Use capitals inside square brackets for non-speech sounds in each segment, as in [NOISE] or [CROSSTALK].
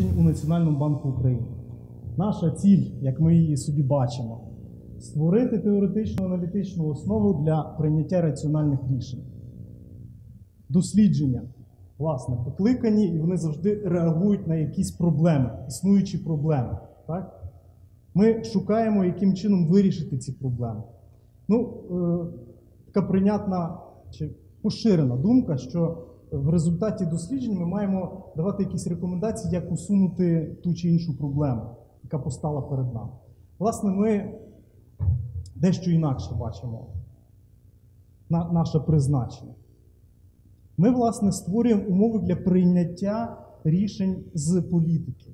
досліджень у Національному банку України. Наша ціль, як ми її собі бачимо, створити теоретичну аналітичну основу для прийняття раціональних рішень. Дослідження, власне, покликані, і вони завжди реагують на якісь проблеми, існуючі проблеми. Так? Ми шукаємо, яким чином вирішити ці проблеми. Ну, е, така прийнятна чи поширена думка, що в результаті досліджень ми маємо давати якісь рекомендації, як усунути ту чи іншу проблему, яка постала перед нами. Власне, ми дещо інакше бачимо на, наше призначення. Ми, власне, створюємо умови для прийняття рішень з політики.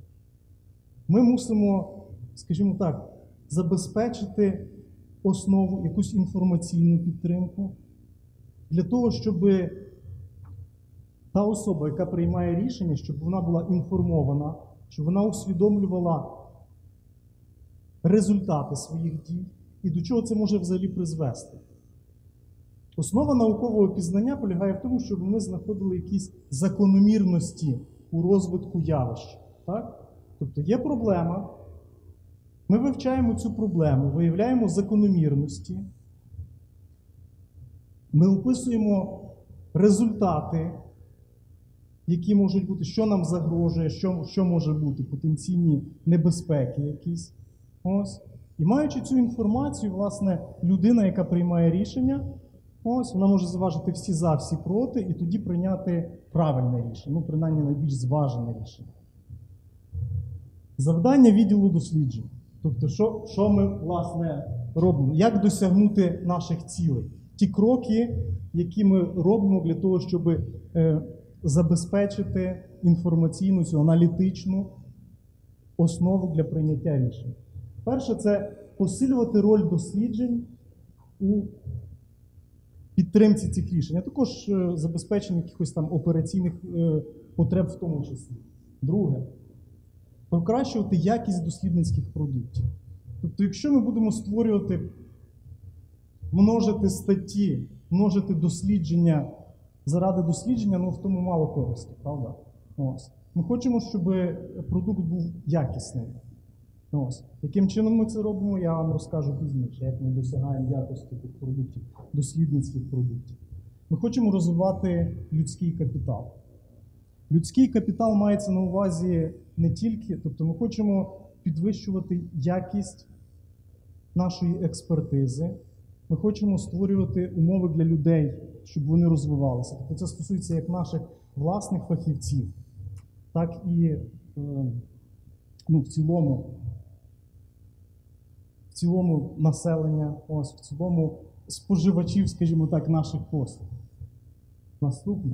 Ми мусимо, скажімо так, забезпечити основу, якусь інформаційну підтримку для того, щоб та особа, яка приймає рішення, щоб вона була інформована, щоб вона усвідомлювала результати своїх дій і до чого це може взагалі призвести. Основа наукового пізнання полягає в тому, щоб ми знаходили якісь закономірності у розвитку явищ. Так? Тобто є проблема, ми вивчаємо цю проблему, виявляємо закономірності, ми описуємо результати, які можуть бути, що нам загрожує, що, що може бути, потенційні небезпеки якісь. Ось. І маючи цю інформацію, власне, людина, яка приймає рішення, ось, вона може зважити всі за, всі проти, і тоді прийняти правильне рішення, ну, принаймні найбільш зважене рішення. Завдання відділу досліджень. Тобто, що, що ми, власне, робимо? Як досягнути наших цілей? Ті кроки, які ми робимо для того, щоб е, забезпечити інформаційну, цю аналітичну основу для прийняття рішень. Перше, це посилювати роль досліджень у підтримці цих рішень, а також е, забезпечення якихось там операційних е, потреб в тому числі. Друге, покращувати якість дослідницьких продуктів. Тобто, якщо ми будемо створювати, множити статті, множити дослідження заради дослідження, ну в тому мало користі, правда? Ось. Ми хочемо, щоб продукт був якісним. Ось. Яким чином ми це робимо, я вам розкажу пізніше, як ми досягаємо якості тих продуктів, дослідницьких продуктів. Ми хочемо розвивати людський капітал. Людський капітал мається на увазі не тільки, тобто ми хочемо підвищувати якість нашої експертизи, ми хочемо створювати умови для людей, щоб вони розвивалися. Тобто це стосується як наших власних фахівців, так і е, ну, в цілому в цілому населення, ось, в цілому споживачів, скажімо так, наших послуг. Наступне.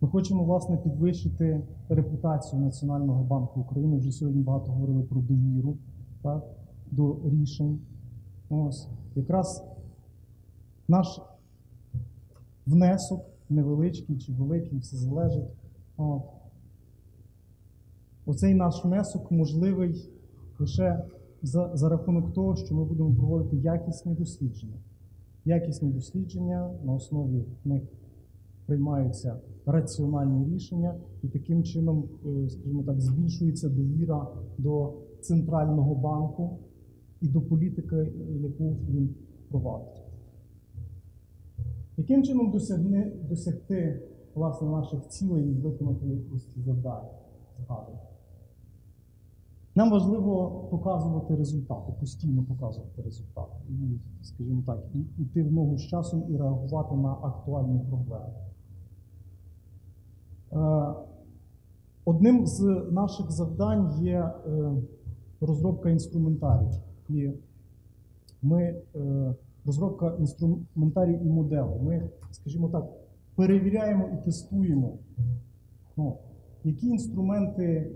Ми хочемо, власне, підвищити репутацію Національного банку України. Вже сьогодні багато говорили про довіру так, до рішень. Ось. Якраз наш внесок, невеличкий чи великий, все залежить. От. Оцей наш внесок можливий лише за, за рахунок того, що ми будемо проводити якісні дослідження. Якісні дослідження на основі них приймаються раціональні рішення, і таким чином, е, скажімо так, збільшується довіра до центрального банку і до політики, яку він провадить. Яким чином досягни, досягти власне, наших цілей і виконати якісь завдання? Нам важливо показувати результати, постійно показувати результати. І, скажімо так, і йти в ногу з часом і реагувати на актуальні проблеми. Е, Одним з наших завдань є е, розробка інструментарію. І ми е, розробка інструментарію і моделу. Ми, скажімо так, перевіряємо і тестуємо, ну, які інструменти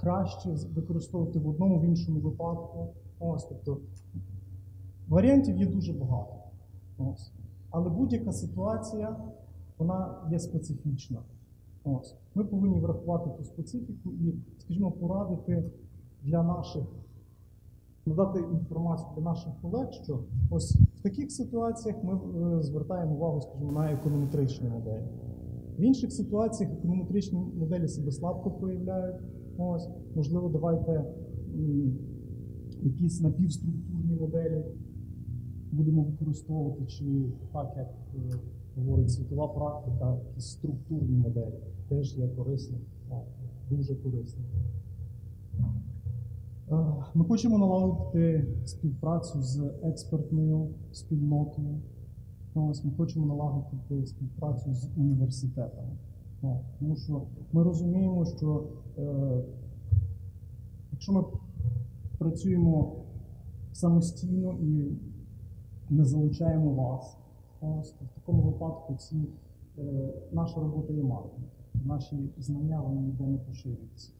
краще використовувати в одному, в іншому випадку. Ось, тобто варіантів є дуже багато. Ось. Але будь-яка ситуація вона є специфічна. Ось. Ми повинні врахувати ту специфіку і, скажімо, порадити для наших, надати інформацію для наших колег, що ось в таких ситуаціях ми е, звертаємо увагу, скажімо, на економетричні моделі. В інших ситуаціях економетричні моделі себе слабко проявляють. Ось, можливо, давайте якісь напівструктурні моделі будемо використовувати, чи так, як е, говорить світова практика, якісь структурні моделі теж є корисні, дуже корисні. Е, Ми хочемо налагодити співпрацю з експертною спільнотою. Ми хочемо налагодити співпрацю з університетами. Тому що ми розуміємо, що е, якщо ми працюємо самостійно і не залучаємо вас, то в такому випадку ці, е, наша робота є марною. Наші знання вони ніде не поширюються.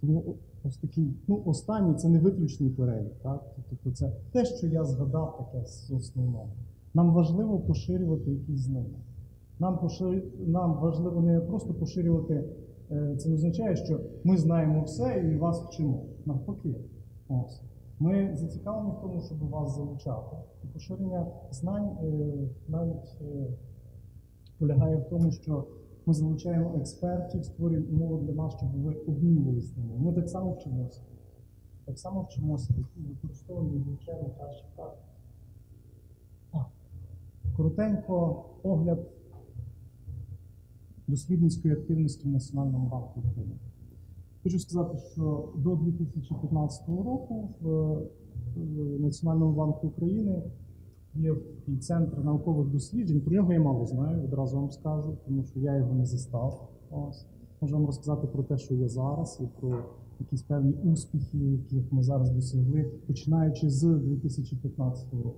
Тому ось такий, ну, останній це не виключний перелік, так? Тобто це те, що я згадав таке з основного. Нам важливо поширювати якісь знання. Нам, пошир... Нам важливо не просто поширювати, е, це не означає, що ми знаємо все і вас вчимо. Навпаки. Ось. Ми зацікавлені в тому, щоб вас залучати. І поширення знань е, навіть е, полягає в тому, що ми залучаємо експертів, створюємо умови для нас, щоб ви обмінювалися ними. Ми так само вчимося. Так само вчимося, використовуємо і вивчаємо кращі практики. Коротенько огляд дослідницької активності в Національному банку України. Хочу сказати, що до 2015 року в Національному банку України є такий центр наукових досліджень. Про нього я мало знаю, відразу вам скажу, тому що я його не застав. Вам розказати про те, що є зараз, і про якісь певні успіхи, яких ми зараз досягли, починаючи з 2015 року.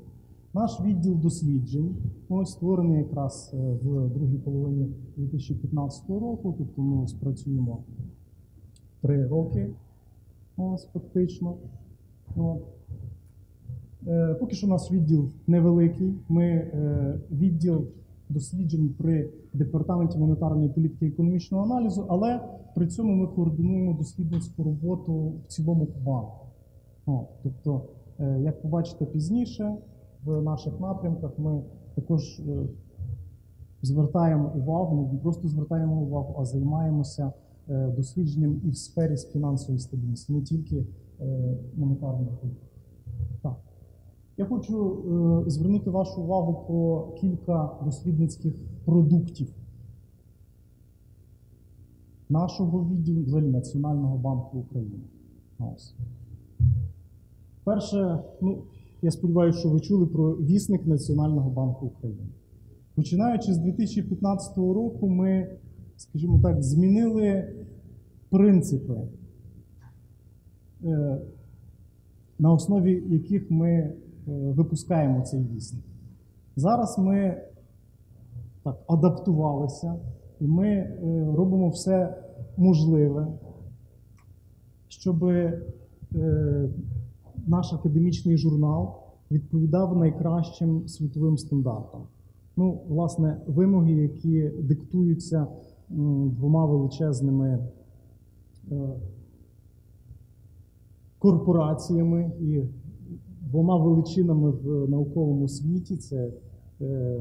Наш відділ досліджень ось створений якраз е, в другій половині 2015 року, тобто ми ось працюємо три роки, ось фактично. От. Е, Поки що у нас відділ невеликий. Ми е, відділ досліджень при департаменті монетарної політики і економічного аналізу, але при цьому ми координуємо дослідницьку роботу в цілому по банку. О, тобто, е, як побачите пізніше, в наших напрямках ми також звертаємо увагу, не просто звертаємо увагу, а займаємося дослідженням і в сфері фінансової стабільності, не тільки монетарної політики. Так. Я хочу е, звернути вашу увагу про кілька дослідницьких продуктів нашого відділу, взагалі Національного банку України. Перше, ну, я сподіваюся, що ви чули про вісник Національного банку України. Починаючи з 2015 року, ми, скажімо так, змінили принципи, е, на основі яких ми випускаємо цей вісник. Зараз ми так, адаптувалися, і ми е, робимо все можливе, щоб е, наш академічний журнал відповідав найкращим світовим стандартам. Ну, власне, вимоги, які диктуються двома величезними е, корпораціями і двома величинами в науковому світі. Це е,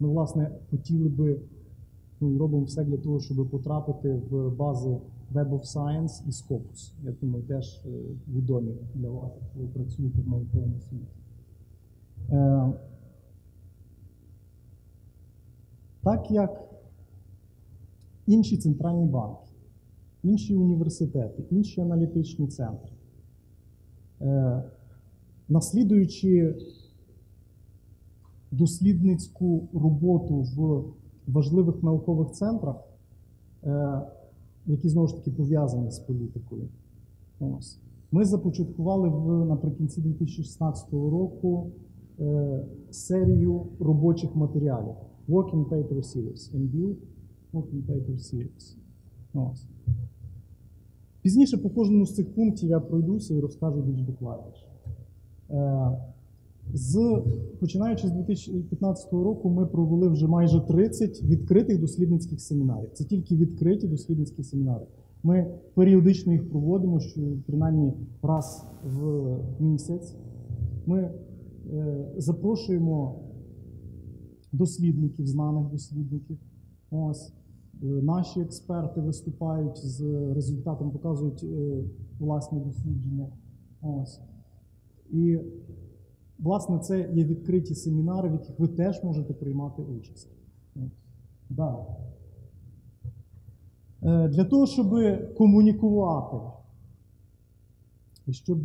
ми, власне, хотіли би ну, робимо все для того, щоб потрапити в бази Web of Science і Scopus. Я думаю, теж е, відомі для вас, якщо ви працюєте в науковому світі. Е, так як інші центральні банки, інші університети, інші аналітичні центри, наслідуючи дослідницьку роботу в важливих наукових центрах, е, які знову ж таки пов'язані з політикою. Ось. Ми започаткували в, наприкінці 2016 року е, серію робочих матеріалів Working Paper Series, NBU Working Paper Series. Ось. Пізніше по кожному з цих пунктів я пройдуся і розкажу більш докладніше. Е, з, починаючи з 2015 року, ми провели вже майже 30 відкритих дослідницьких семінарів. Це тільки відкриті дослідницькі семінари. Ми періодично їх проводимо, що принаймні раз в місяць. Ми е, запрошуємо дослідників, знаних дослідників. Ось. Е, Наші експерти виступають з результатом, показують е, власні дослідження. Ось. І, власне, це є відкриті семінари, в яких ви теж можете приймати участь. Далі. Е, Для того, щоб комунікувати і щоб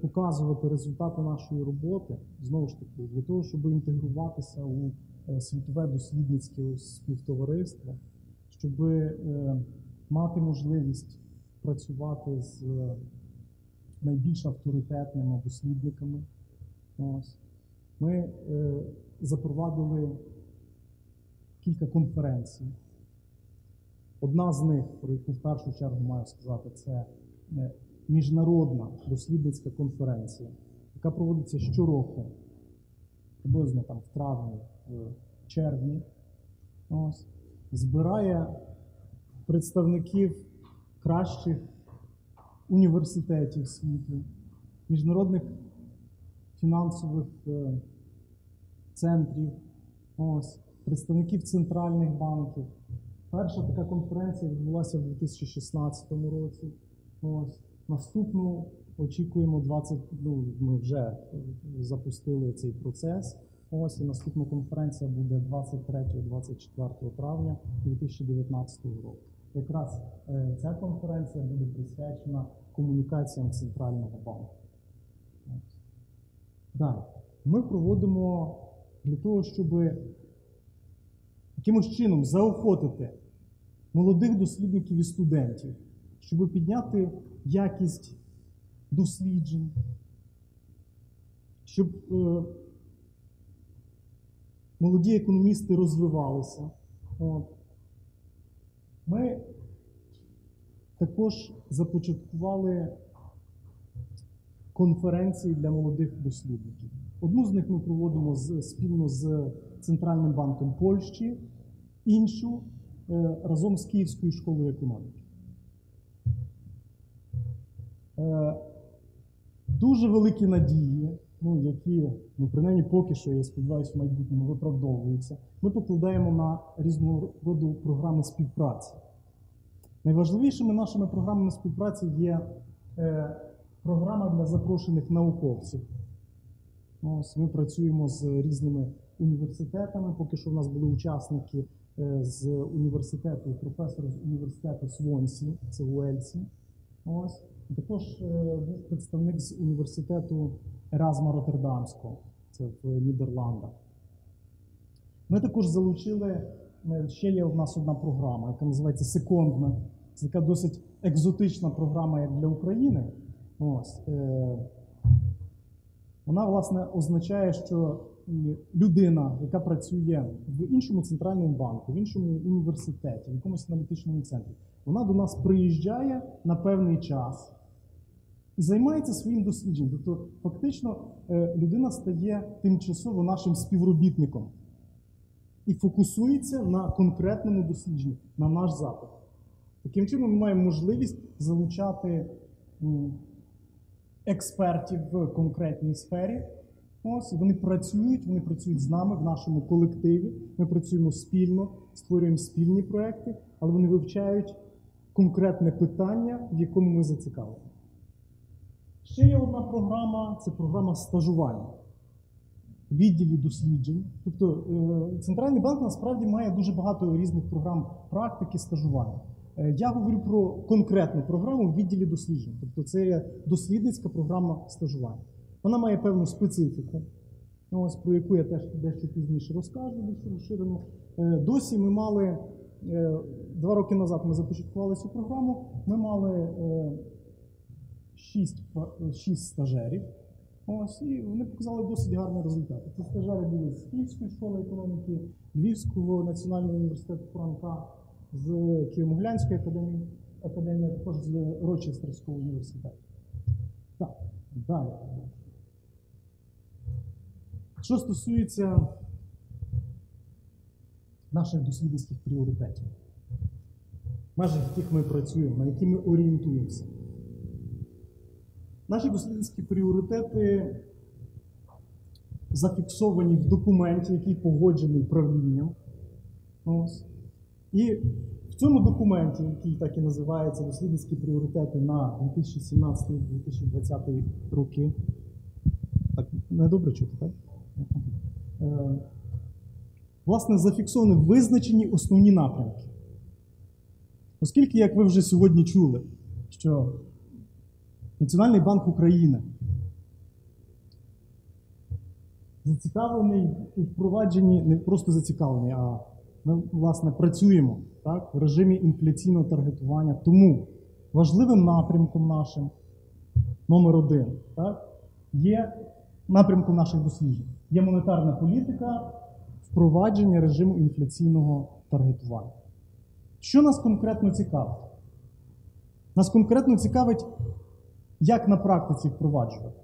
показувати результати нашої роботи, знову ж таки, для того, щоб інтегруватися у е, світове дослідницьке співтовариство, щоб е, мати можливість працювати з найбільш авторитетними дослідниками. Ми е, запровадили кілька конференцій. Одна з них, про яку в першу чергу маю сказати, це е, міжнародна дослідницька конференція, яка проводиться щороку, приблизно там в травні, в червні. Ось. Збирає представників кращих університетів світу, міжнародних фінансових е, центрів, ось, представників центральних банків. Перша така конференція відбулася в 2016 році. Ось. Наступну очікуємо 20, ну, ми вже запустили цей процес. Ось і наступна конференція буде 23-24 травня 2019 року. Якраз е, ця конференція буде присвячена комунікаціям центрального банку. Далі. Ми проводимо для того, щоб якимось чином заохотити молодих дослідників і студентів, щоб підняти якість досліджень, щоб е, молоді економісти розвивалися. От. Ми також започаткували конференції для молодих дослідників. Одну з них ми проводимо спільно з Центральним банком Польщі, іншу е, разом з Київською школою економіки. Е, дуже великі надії, ну, які, ну, принаймні поки що, я сподіваюся, в майбутньому виправдовуються, ми покладаємо на різного роду програми співпраці. Найважливішими нашими програмами співпраці є е, програма для запрошених науковців. Ось ми працюємо з різними університетами. Поки що в нас були учасники е, з університету, професор з університету Свонсі, це Уельсі. Ось. Також е, був представник з університету Еразма Роттердамського, це в Нідерландах. Ми також залучили, ще є у нас одна програма, яка називається Secondment. Це така досить екзотична програма, як для України. Ось. е, Вона, власне, означає, що людина, яка працює в іншому центральному банку, в іншому університеті, в якомусь аналітичному центрі, вона до нас приїжджає на певний час і займається своїм дослідженням. Тобто, фактично, е, людина стає тимчасово нашим співробітником і фокусується на конкретному дослідженні, на наш запит. Таким чином, ми маємо можливість залучати експертів в конкретній сфері. Ось вони працюють, вони працюють з нами в нашому колективі. Ми працюємо спільно, створюємо спільні проекти, але вони вивчають конкретне питання, в якому ми зацікавлені. Ще є одна програма це програма стажування відділі досліджень. Тобто е, центральний банк насправді має дуже багато різних програм практики стажування. Е, Я говорю про конкретну програму в відділі досліджень. Тобто це дослідницька програма стажування. Вона має певну специфіку, ось про яку я теж дещо пізніше розкажу, більш розширено. Е, Досі ми мали е, два роки назад ми започаткували цю програму. Ми мали шість, шість стажерів. Ось, і вони показали досить гарні результати. Ці стажери були з Київської школи економіки, Львівського національного університету Франка, з Києво-Могилянської академії, академії, а також з Рочестерського університету. Так, далі. Що стосується наших дослідницьких пріоритетів, межах яких ми працюємо, на які ми орієнтуємося. Наші дослідницькі пріоритети зафіксовані в документі, який погоджений правлінням. Ось. І в цьому документі, який так і називається Дослідницькі пріоритети на 2017-2020 роки. Так, не чути, так? Е, власне, зафіксовані визначені основні напрямки. Оскільки, як ви вже сьогодні чули, що Національний банк України зацікавлений у впровадженні, не просто зацікавлений, а ми, власне, працюємо так, в режимі інфляційного таргетування. Тому важливим напрямком нашим, номер один, так, є напрямком наших досліджень. Є монетарна політика, впровадження режиму інфляційного таргетування. Що нас конкретно цікавить? Нас конкретно цікавить, як на практиці впроваджувати.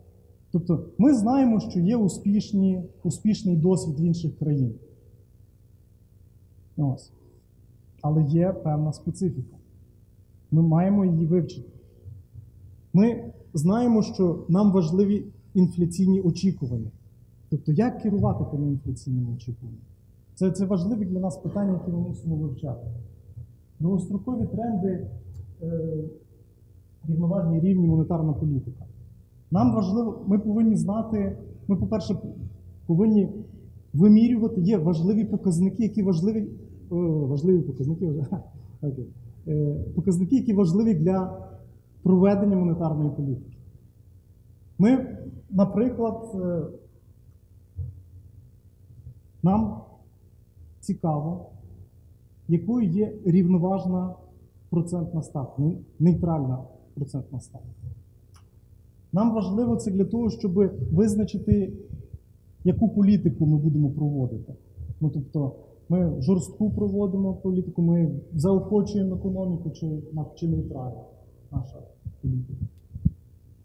Тобто ми знаємо, що є успішні, успішний досвід в інших країн. Ось. Але є певна специфіка. Ми маємо її вивчити. Ми знаємо, що нам важливі інфляційні очікування. Тобто, як керувати тими інфляційними очікуваннями? Це, це важливі для нас питання, які ми мусимо вивчати. Довгострокові тренди, е, рівноважні рівні монетарна політика. Нам важливо, ми повинні знати, ми, по-перше, повинні вимірювати, є важливі показники, які важливі, важливі показники, [LAUGHS] окей. Е, показники, які важливі для проведення монетарної політики. Ми, наприклад, е, нам цікаво, якою є рівноважна процентна ставка, ну, нейтральна процентна ставка. Нам важливо це для того, щоб визначити, яку політику ми будемо проводити. Ну, тобто, ми жорстку проводимо політику, ми заохочуємо економіку чи, чи нейтральна наша політика.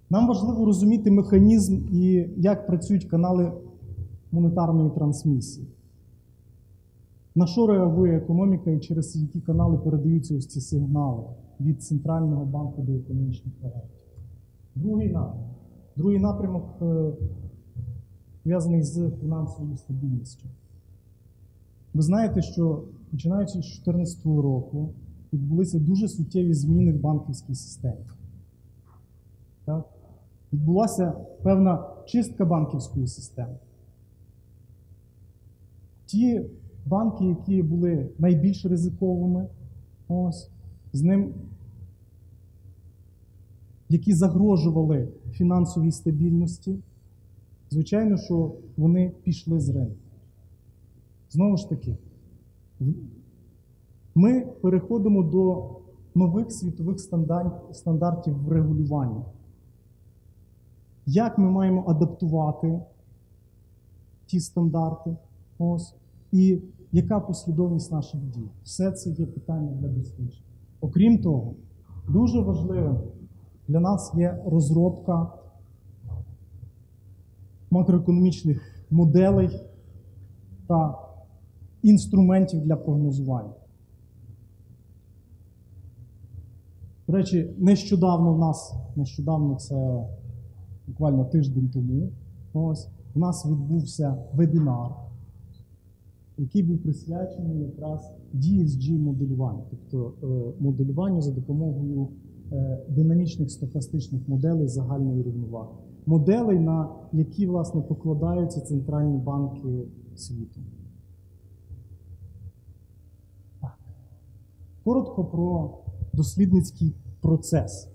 Нам важливо розуміти механізм і як працюють канали монетарної трансмісії. На що реагує економіка і через які канали передаються ось ці сигнали від центрального банку до економічних агентів. Другий напрямок. Другий напрямок е, пов'язаний з фінансовою стабільністю. Ви знаєте, що починаючи з 2014 року відбулися дуже суттєві зміни в банківській системі. Так? Відбулася певна чистка банківської системи. Ті банки, які були найбільш ризиковими, ось, з ним, які загрожували фінансовій стабільності, звичайно, що вони пішли з ринку. Знову ж таки, ми переходимо до нових світових стандартів в регулюванні. Як ми маємо адаптувати ті стандарти? Ось, і яка послідовність наших дій? Все це є питання для досліджень. Окрім того, дуже важливим для нас є розробка макроекономічних моделей та інструментів для прогнозування. До речі, нещодавно в нас, нещодавно це буквально тиждень тому, ось, у нас відбувся вебінар, який був присвячений якраз DSG моделюванню, тобто е, моделюванню за допомогою е, динамічних стохастичних моделей загальної рівноваги. Моделей, на які, власне, покладаються центральні банки світу. Так. Коротко про дослідницький процес.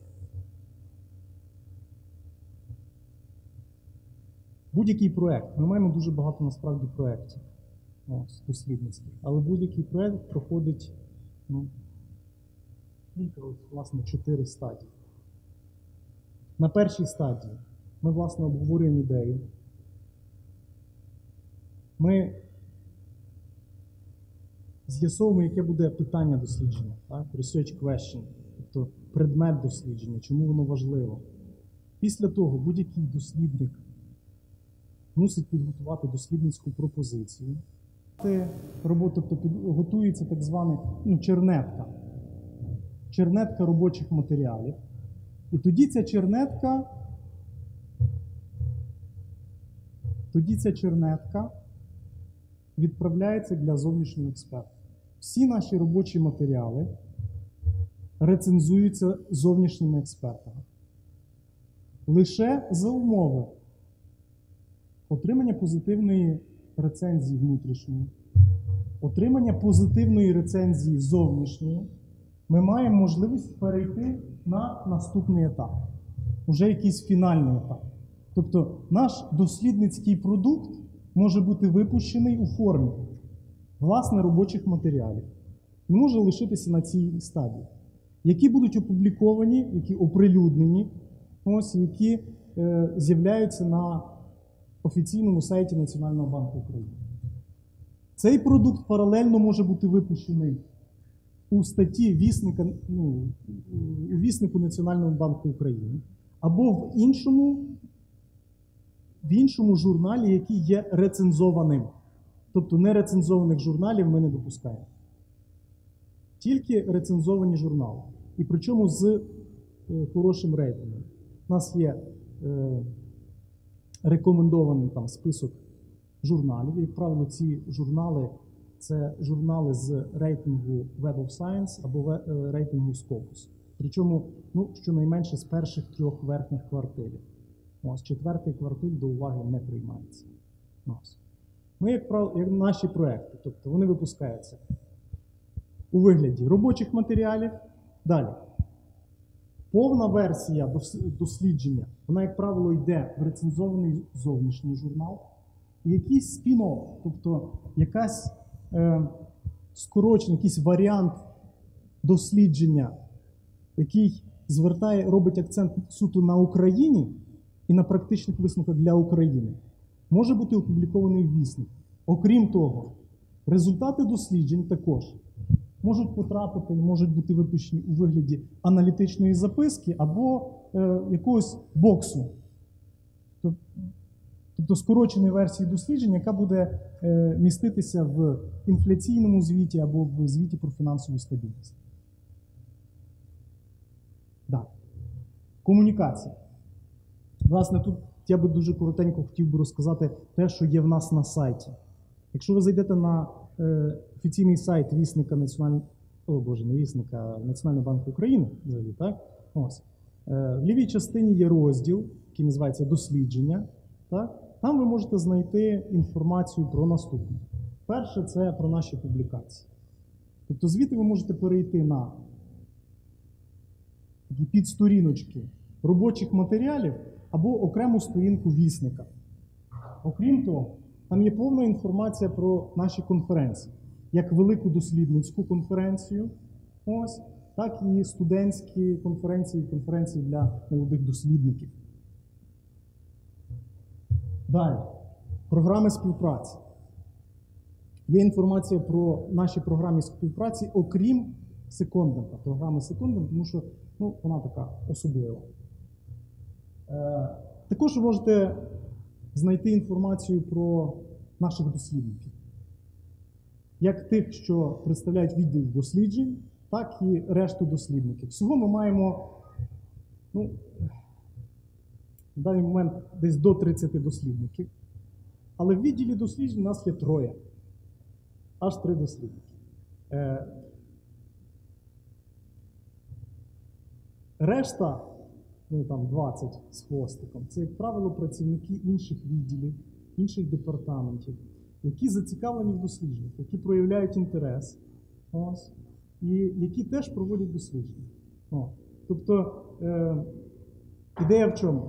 Будь-який проєкт. Ми маємо дуже багато насправді проєктів дослідницьких, але будь-який проєкт проходить ну, власне, чотири стадії. На першій стадії ми, власне, обговорюємо ідею. Ми з'ясовуємо, яке буде питання дослідження, так? research question, тобто предмет дослідження, чому воно важливо. Після того будь-який дослідник мусить підготувати дослідницьку пропозицію. Робота, тобто готується так звана ну, чернетка. Чернетка робочих матеріалів. І тоді ця чернетка тоді ця чернетка відправляється для зовнішнього експерта. Всі наші робочі матеріали рецензуються зовнішніми експертами. Лише за умови отримання позитивної рецензії внутрішньої, отримання позитивної рецензії зовнішньої, ми маємо можливість перейти на наступний етап, уже якийсь фінальний етап. Тобто наш дослідницький продукт може бути випущений у формі власне робочих матеріалів. Він може лишитися на цій стадії, які будуть опубліковані, які оприлюднені, ось які е, з'являються на офіційному сайті Національного банку України. Цей продукт паралельно може бути випущений у статті вісника, ну, у віснику Національного банку України або в іншому, в іншому журналі, який є рецензованим. Тобто нерецензованих журналів ми не допускаємо. Тільки рецензовані журнали. І причому з е, хорошим рейтингом. У нас є е, рекомендований там список журналів. Як правило, ці журнали це журнали з рейтингу Web of Science або е, рейтингу Scopus. Причому, ну, щонайменше з перших трьох верхніх квартирів. Ось четвертий квартир до уваги не приймається. Ось. Ми, як правило, наші проекти, тобто вони випускаються у вигляді робочих матеріалів. Далі. Повна версія дослідження, вона, як правило, йде в рецензований зовнішній журнал. І якийсь спін-офф, тобто якась е, скорочений, якийсь варіант дослідження, який звертає, робить акцент суто на Україні і на практичних висновках для України, може бути опублікований в вісник. Окрім того, результати досліджень також можуть потрапити і можуть бути випущені у вигляді аналітичної записки або е, якогось боксу. Тобто скороченої версії дослідження, яка буде е, міститися в інфляційному звіті або в звіті про фінансову стабільність. Далі. Комунікація. Власне, тут я би дуже коротенько хотів би розказати те, що є в нас на сайті. Якщо ви зайдете на е, офіційний сайт вісника Національного о, Боже, не вісника Національного банку України, взагалі, так? Ось. Е, в лівій частині є розділ, який називається Дослідження. Так? Там ви можете знайти інформацію про наступне. Перше це про наші публікації. Тобто звідти ви можете перейти на такі підсторіночки робочих матеріалів або окрему сторінку вісника. Окрім того, там є повна інформація про наші конференції, як велику дослідницьку конференцію, ось, так і студентські конференції, конференції для молодих дослідників. Далі. Програми співпраці. Є інформація про наші програми співпраці, окрім секондента, програми секондент, тому що ну, вона така особлива. Е, також ви можете знайти інформацію про наших дослідників. Як тих, що представляють відділ досліджень, так і решту дослідників. Всього ми маємо ну, в даний момент десь до 30 дослідників. Але в відділі досліджень у нас є троє. Аж три дослідники. Е, решта, ну там 20 з хвостиком, це, як правило, працівники інших відділів, інших департаментів, які зацікавлені в дослідженнях, які проявляють інтерес, ось, і які теж проводять дослідження. О. Тобто е, ідея в чому?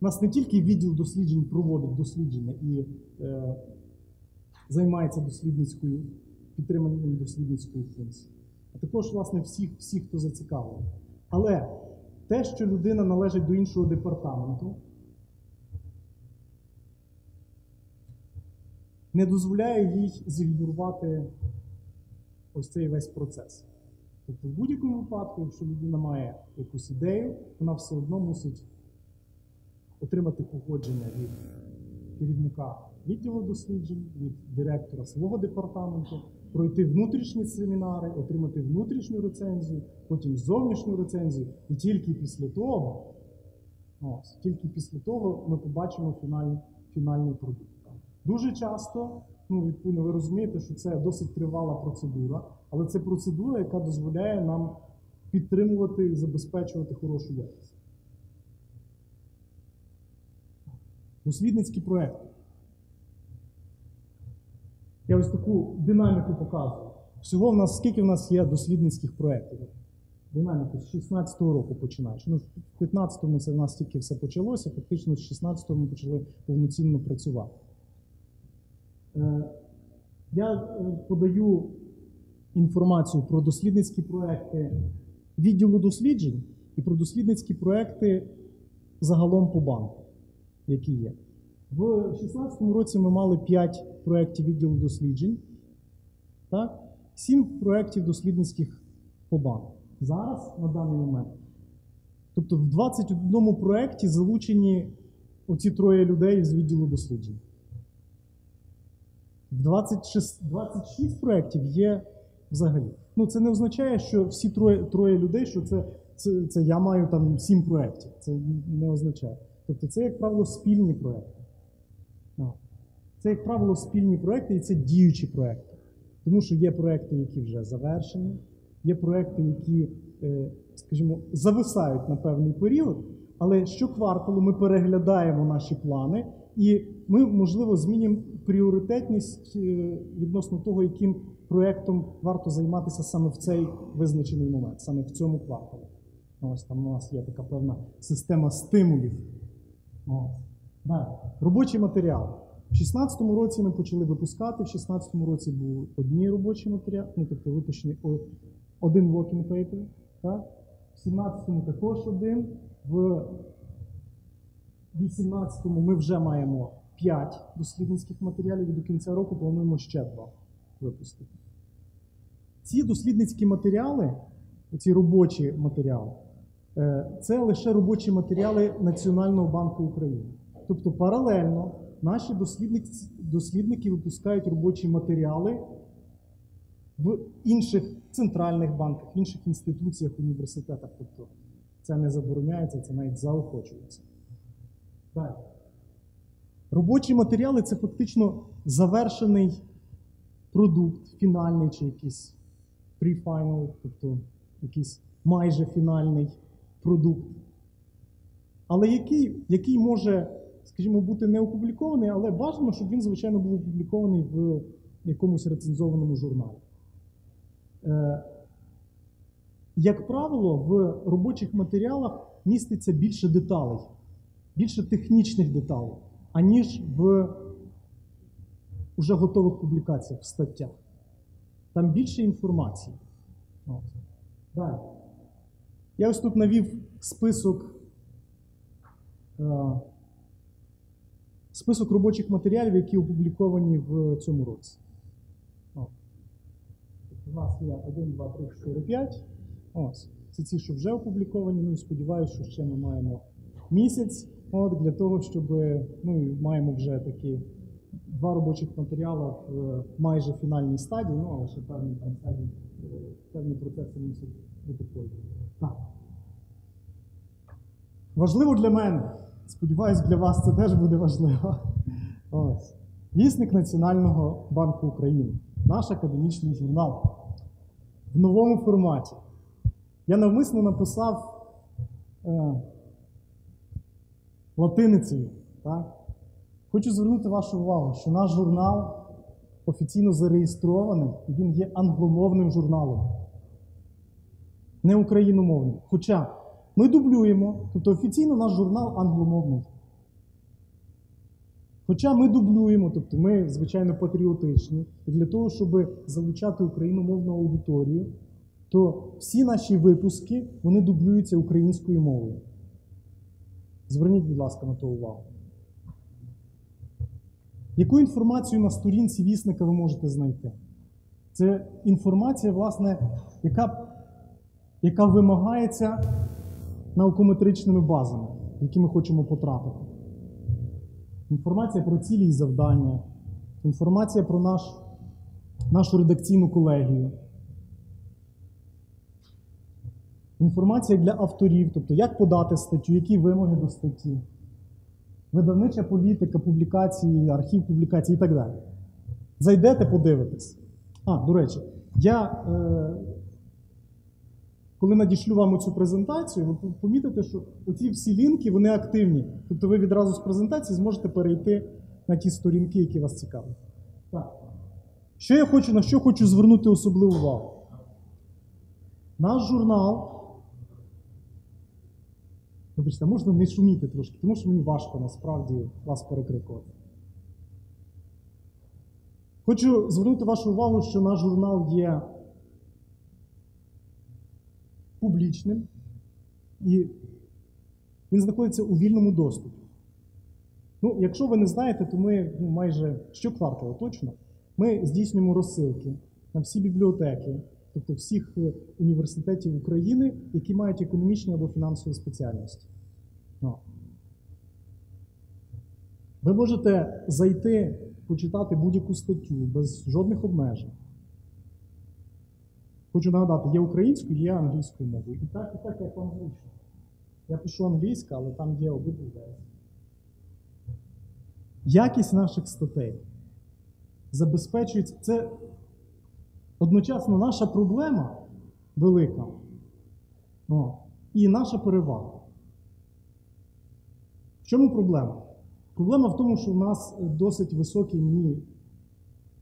У нас не тільки відділ досліджень проводить дослідження і е, займається дослідницькою підтриманням дослідницької функції, а також, власне, всі, всі, хто зацікавлений. Але те, що людина належить до іншого департаменту, не дозволяє їй зігнорувати ось цей весь процес. Тобто, в будь-якому випадку, якщо людина має якусь ідею, вона все одно мусить отримати погодження від керівника відділу досліджень, від директора свого департаменту, пройти внутрішні семінари, отримати внутрішню рецензію, потім зовнішню рецензію, і тільки після того, ось, тільки після того ми побачимо фінальний, фінальний продукт. Дуже часто, ну, відповідно, ви розумієте, що це досить тривала процедура, але це процедура, яка дозволяє нам підтримувати і забезпечувати хорошу якість. Дослідницькі проекти. Я ось таку динаміку показую. Всього в нас скільки в нас є дослідницьких проєктів? Динаміку з 16-го року починаєш. Ну, в 15-му це в нас тільки все почалося, фактично з 16-го ми почали повноцінно працювати. Е, Я е, подаю інформацію про дослідницькі проекти відділу досліджень і про дослідницькі проекти загалом по банку, які є. В 2016 році ми мали 5 проєктів відділу досліджень, так? 7 проєктів дослідницьких по банку. Зараз, на даний момент. Тобто в 21 проєкті залучені оці троє людей з відділу досліджень. В 26, 26 проєктів є взагалі. Ну, це не означає, що всі троє, троє людей, що це, це, це я маю там 7 проєктів. Це не означає. Тобто це, як правило, спільні проєкти. Це, як правило, спільні проекти і це діючі проекти. Тому що є проекти, які вже завершені, є проекти, які, е, скажімо, зависають на певний період, але щокварталу ми переглядаємо наші плани, і ми, можливо, змінимо пріоритетність е, відносно того, яким проектом варто займатися саме в цей визначений момент, саме в цьому кварталі. Ось там у нас є така певна система стимулів. Ось. Робочий матеріал. В 2016 році ми почали випускати, в 2016 році був одні робочі матеріали, ну тобто випущений один working paper, так? в 2017 також один, в 2018 ми вже маємо 5 дослідницьких матеріалів і до кінця року плануємо ще два випустити. Ці дослідницькі матеріали, ці робочі матеріали, е, це лише робочі матеріали Національного банку України. Тобто паралельно наші дослідники, випускають робочі матеріали в інших центральних банках, в інших інституціях, університетах. Тобто це не забороняється, це навіть заохочується. Далі. Робочі матеріали це фактично завершений продукт, фінальний чи якийсь pre-final, тобто якийсь майже фінальний продукт. Але який, який може, скажімо, бути не опублікований, але бажано, щоб він, звичайно, був опублікований в якомусь рецензованому журналі. Е, як правило, в робочих матеріалах міститься більше деталей, більше технічних деталей, аніж в уже готових публікаціях, в статтях. Там більше інформації. Далі. Я ось тут навів список, е, список робочих матеріалів, які опубліковані в цьому році. Тобто У нас є 1, 2, 3, 4, 5. Ось. Це ті, що вже опубліковані. Ну і сподіваюся, що ще ми маємо місяць от, для того, щоб ну, і маємо вже такі два робочих матеріали в майже фінальній стадії, ну але ще певні там стадії, е, певні процеси мусять бути. Так. Важливо для мене. Сподіваюсь, для вас це теж буде важливо. Ось. Вісник Національного банку України. Наш академічний журнал. В новому форматі. Я навмисно написав е, латиницею. Так? Хочу звернути вашу увагу, що наш журнал офіційно зареєстрований і він є англомовним журналом, не україномовним. Хоча ми дублюємо, тобто офіційно наш журнал англомовний. Хоча ми дублюємо, тобто ми, звичайно, патріотичні, і для того, щоб залучати україномовну аудиторію, то всі наші випуски вони дублюються українською мовою. Зверніть, будь ласка, на то увагу. Яку інформацію на сторінці вісника ви можете знайти? Це інформація, власне, яка, яка вимагається наукометричними базами, в які ми хочемо потрапити. Інформація про цілі і завдання, інформація про наш, нашу редакційну колегію. Інформація для авторів, тобто як подати статтю, які вимоги до статті. видавнича політика, публікації, архів публікацій і так далі. Зайдете, подивитесь. А, до речі, я, е, коли надішлю вам цю презентацію, ви помітите, що оці всі лінки вони активні. Тобто ви відразу з презентації зможете перейти на ті сторінки, які вас цікавлять. Так. Що я хочу, на що хочу звернути особливу увагу? Наш журнал. Вибачте, можна не шуміти трошки, тому що мені важко насправді вас перекрикувати. Хочу звернути вашу увагу, що наш журнал є публічним і він знаходиться у вільному доступі. Ну, якщо ви не знаєте, то ми ну, майже щокварталу точно ми здійснюємо розсилки на всі бібліотеки, тобто всіх е, університетів України, які мають економічні або фінансові спеціальності. Ну. Ви можете зайти, почитати будь-яку статтю без жодних обмежень. Хочу нагадати, є українською, є англійською мовою. І так, і так, як вам зручно. Я пишу англійська, але там є обидві версії. Якість наших статей забезпечується. Це одночасно наша проблема велика о, і наша перевага. В чому проблема? Проблема в тому, що в нас досить високий мені.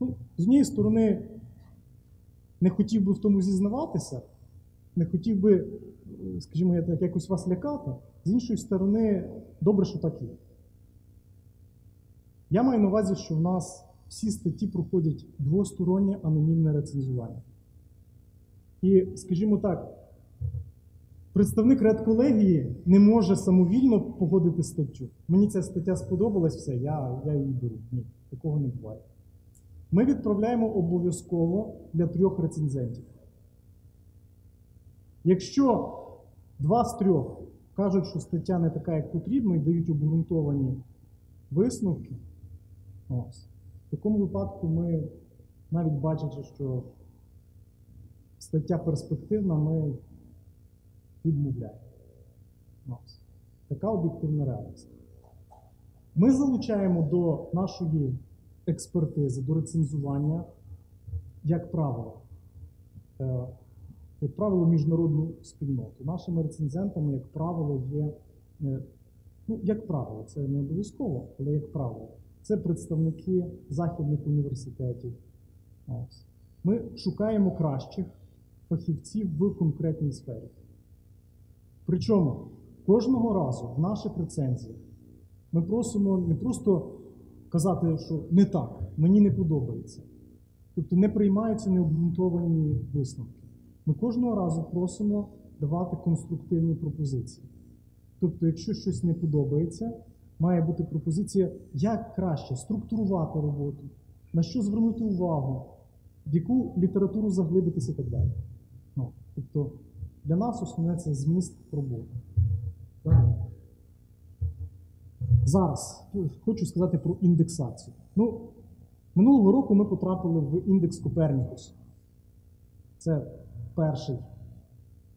Ну, з однієї сторони, не хотів би в тому зізнаватися, не хотів би, скажімо, я так якось вас лякати. З іншої сторони, добре, що так є. Я маю на увазі, що в нас всі статті проходять двостороннє анонімне рецензування. І, скажімо так, представник редколегії не може самовільно погодити статтю. Мені ця стаття сподобалась, все, я, я її беру. Ні, такого не буває. Ми відправляємо обов'язково для трьох рецензентів. Якщо два з трьох кажуть, що стаття не така, як потрібно, і дають обґрунтовані висновки, ось, в такому випадку ми, навіть бачачи, що стаття перспективна, ми відмовляємо. Ось. Така об'єктивна реальність. Ми залучаємо до нашої експертизи, до рецензування, як правило, е, як правило, міжнародну спільноту. Нашими рецензентами, як правило, є, е, ну, як правило, це не обов'язково, але як правило, це представники західних університетів. Ми шукаємо кращих фахівців в конкретній сфері. Причому кожного разу в наших рецензіях ми просимо не просто казати, що не так, мені не подобається. Тобто не приймаються необґрунтовані висновки. Ми кожного разу просимо давати конструктивні пропозиції. Тобто, якщо щось не подобається, має бути пропозиція, як краще структурувати роботу, на що звернути увагу, в яку літературу заглибитися і так далі. Ну, Тобто для нас основне це зміст роботи. Далі. Зараз хочу сказати про індексацію. Ну, Минулого року ми потрапили в індекс Копернікус. Це перший,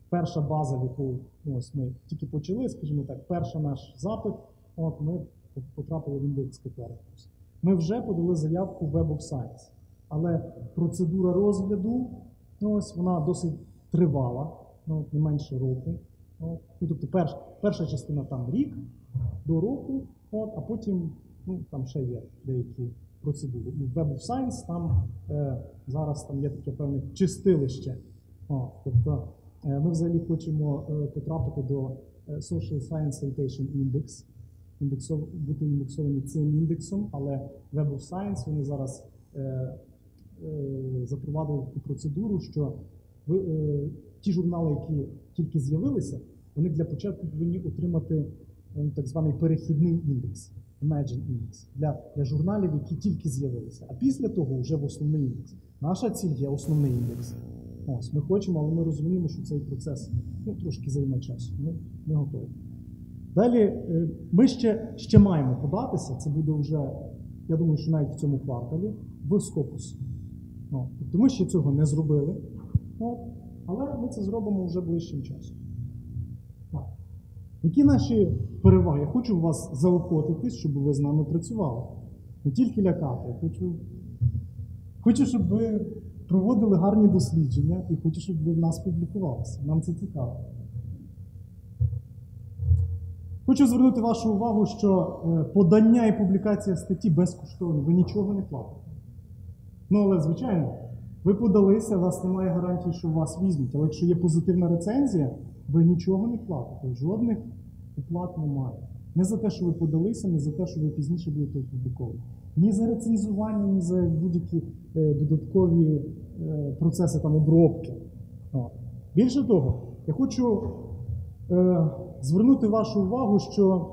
перша база, в яку ну, ось ми тільки почали, скажімо так, перший наш запит, от ми потрапили в індекс Копернікус. Ми вже подали заявку в Web of Science, але процедура розгляду ну, ось вона досить тривала, ну, не менше року. Ну, тобто перш, перша частина там рік до року, от, а потім ну, там ще є деякі процедури. І в Web of Science там е, зараз там є таке певне чистилище. О, тобто е, ми взагалі хочемо е, потрапити до е, Social Science Citation Index, індексов, бути індексовані цим індексом, але Web of Science вони зараз е, е, запровадили таку процедуру, що ви, е, ті журнали, які тільки з'явилися, вони для початку повинні отримати так званий перехідний індекс. Imagine Index для, для журналів, які тільки з'явилися. А після того вже в основний індекс. Наша ціль є основний індекс. Ось, Ми хочемо, але ми розуміємо, що цей процес ну, трошки займе часу. Ми, ми готові. Далі е, ми ще ще маємо податися, це буде вже, я думаю, що навіть в цьому кварталі, в. Ну, тобто ми ще цього не зробили, але ми це зробимо вже ближчим часом. Які наші переваги? Я хочу вас заохотити, щоб ви з нами працювали. Не тільки лякати, я хочу, хочу, щоб ви проводили гарні дослідження і хочу, щоб ви в нас публікувалися. Нам це цікаво. Хочу звернути вашу увагу, що е, подання і публікація статті безкоштовні, ви нічого не платите. Ну, але, звичайно, ви подалися, у вас немає гарантії, що вас візьмуть. Але якщо є позитивна рецензія, ви нічого не платите, жодних оплат немає. Не за те, що ви подалися, не за те, що ви пізніше будете опубліковані. Ні за рецензування, ні за будь-які е, додаткові е, процеси там обробки. О. Більше того, я хочу е, звернути вашу увагу, що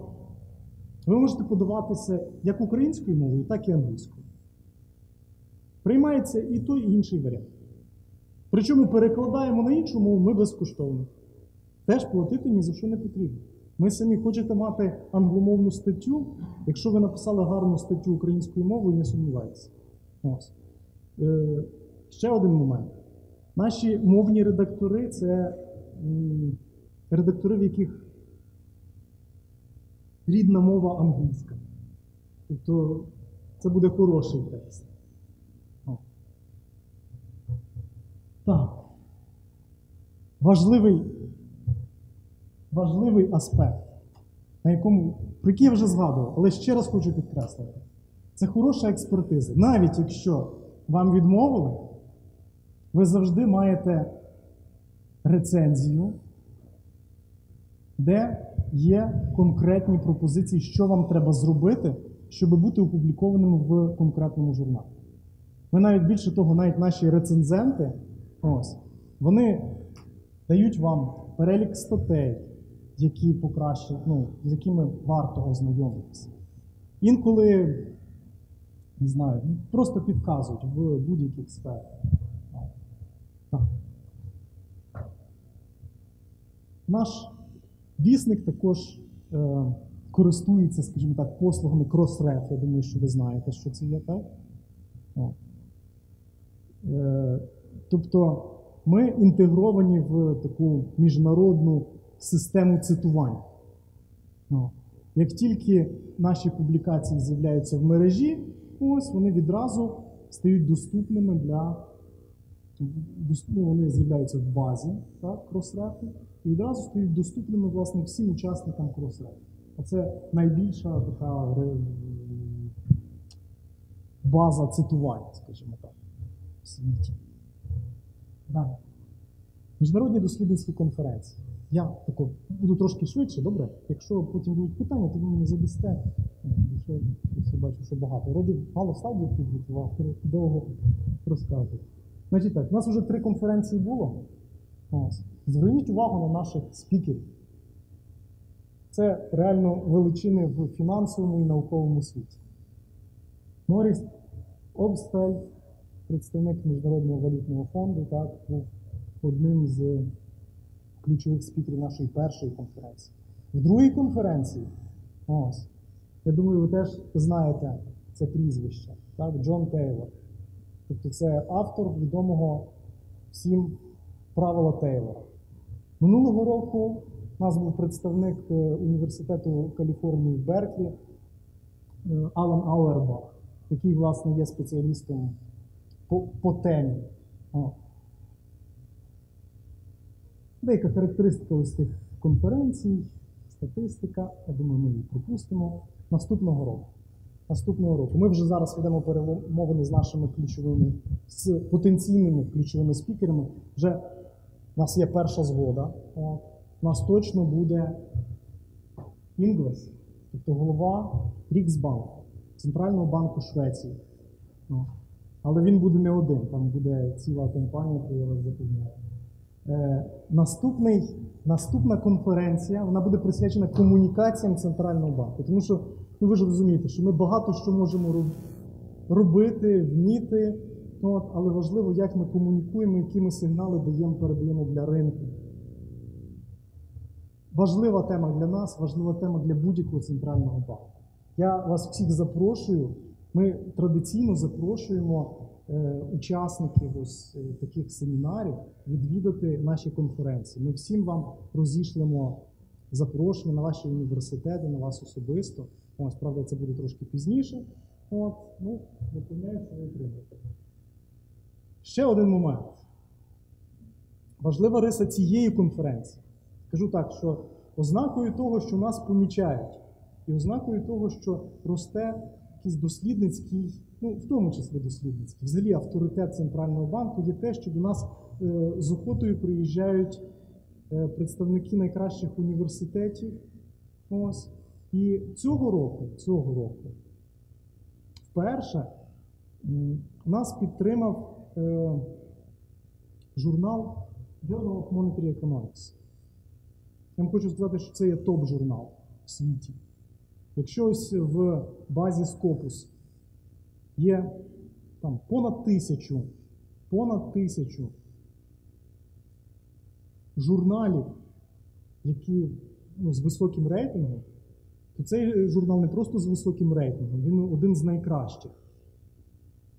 ви можете подаватися як українською мовою, так і англійською. Приймається і той, і інший варіант. Причому перекладаємо на іншу мову ми безкоштовно. Теж платити ні за що не потрібно. Ми самі хочете мати англомовну статтю, якщо ви написали гарну статтю українською мовою, не сумнівайтеся. Е, ще один момент. Наші мовні редактори це редактори, в яких рідна мова англійська. Тобто це буде хороший текст. Так. Важливий, важливий аспект, на якому, про який я вже згадував, але ще раз хочу підкреслити. Це хороша експертиза. Навіть якщо вам відмовили, ви завжди маєте рецензію, де є конкретні пропозиції, що вам треба зробити, щоб бути опублікованим в конкретному журналі. Ми навіть більше того, навіть наші рецензенти, ось, вони дають вам перелік статей, які покращують, ну, з якими варто ознайомитися. Інколи, не знаю, просто підказують в будь-яких сферах. Наш вісник також е, користується, скажімо так, послугами Crossref. Я думаю, що ви знаєте, що це є, так? Е, тобто ми інтегровані в таку міжнародну систему цитувань. О. Як тільки наші публікації з'являються в мережі, ось вони відразу стають доступними для ну, вони з'являються в базі так, кросрефу і відразу стають доступними власне всім учасникам кросрефу. А це найбільша така база цитувань, скажімо так, в світі. Далі. Міжнародні дослідницькі конференції. Я тако буду трошки швидше, добре? Якщо потім будуть питання, то ви мені задасте. Ще, ще бачу, що багато. Вроді мало слайдів підготував, довго розказую. Значить так, у нас вже три конференції було. Ось. Зверніть увагу на наших спікерів. Це реально величини в фінансовому і науковому світі. Моріс Обстель, представник Міжнародного валютного фонду, так, був одним з ключових спікерів нашої першої конференції. В другій конференції, ось, я думаю, ви теж знаєте це прізвище, так, Джон Тейлор. Тобто це автор відомого всім правила Тейлора. Минулого року у нас був представник е, університету Каліфорнії в Берклі е, Алан Ауербах, який, власне, є спеціалістом по, по темі. Деяка характеристика ось тих конференцій, статистика, я думаю, ми її пропустимо наступного року. Наступного року. Ми вже зараз ведемо перемовини з нашими ключовими, з потенційними ключовими спікерами. Вже у нас є перша згода. У нас точно буде Інгвес, тобто голова Ріксбанку, Центрального банку Швеції. Але він буде не один, там буде ціла компанія, яку я вас запевняю. Е, наступний, наступна конференція вона буде присвячена комунікаціям Центрального банку. Тому що ну, ви ж розумієте, що ми багато що можемо робити, вміти, от, але важливо, як ми комунікуємо, які ми сигнали даємо, передаємо для ринку. Важлива тема для нас, важлива тема для будь-якого центрального банку. Я вас всіх запрошую. Ми традиційно запрошуємо учасників ось е, таких семінарів відвідати наші конференції. Ми всім вам розійшлемо запрошення на ваші університети, на вас особисто. Ось, правда, це буде трошки пізніше. От, ну, запевняю, що ви отримаєте. Ще один момент. Важлива риса цієї конференції. Скажу так, що ознакою того, що нас помічають, і ознакою того, що росте якийсь дослідницький, ну в тому числі дослідницький, взагалі авторитет центрального банку, є те, що до нас е, з охотою приїжджають е, представники найкращих університетів. Ось. І цього року, цього року, вперше нас підтримав е, журнал Journal of Monetary Economics. Я вам хочу сказати, що це є топ-журнал в світі. Якщо ось в базі Scopus є там понад тисячу, понад тисячу журналів, які ну, з високим рейтингом, то цей журнал не просто з високим рейтингом, він один з найкращих.